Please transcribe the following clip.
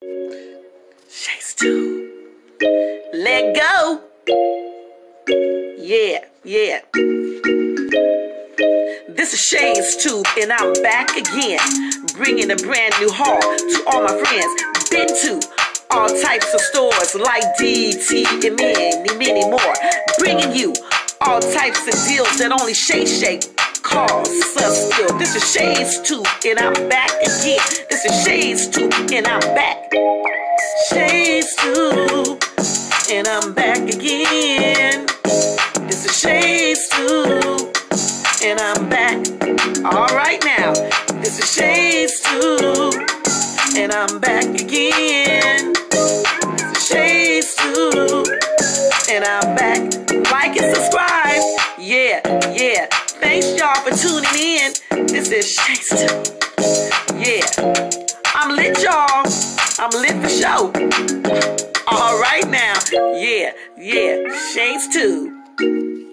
Shades too. Let go. Yeah, yeah. This is Shay's Tube, and I'm back again, bringing a brand new haul to all my friends. Been to all types of stores like DT and many, many more, bringing you all types of deals that only Shade Shake calls us still. This is Shay's Tube, and I'm back again. This is Shay's Tube, and I'm back. Shay's Tube, and I'm back again. This is Shay's Tube, and I'm back. All right now, this is Shay's Tube, and I'm back again. Shay's Tube, and I'm back. Like and subscribe. Yeah. Thanks y'all for tuning in. This is Shay's Tube. Yeah. I'm lit, y'all. I'm lit for show. All right now. Yeah, yeah. Shay's Tube.